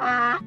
ah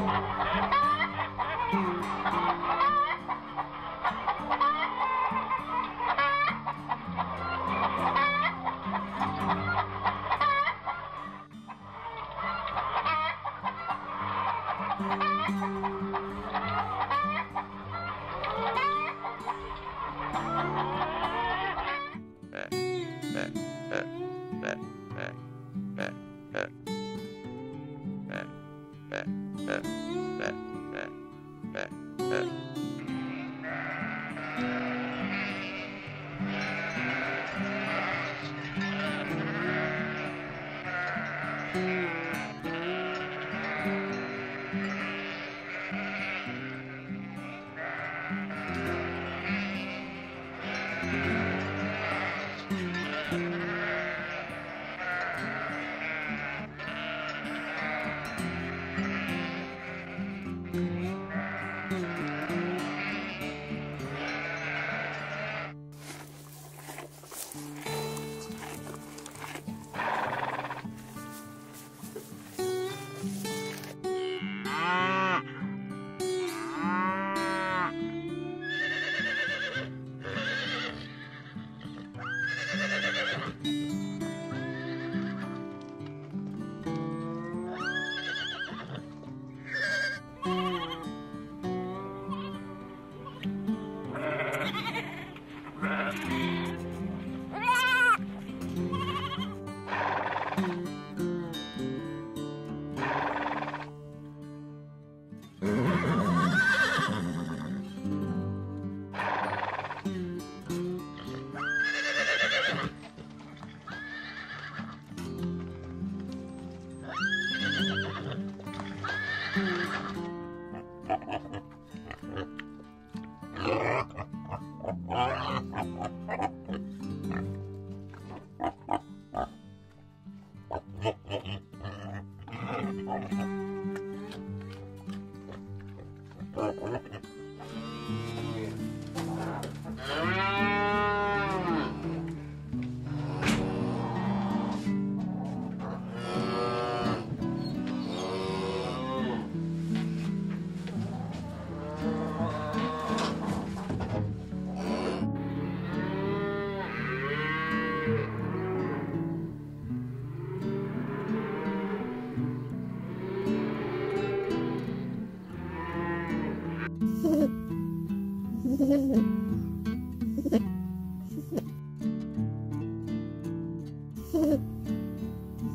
Ah! 思ってね。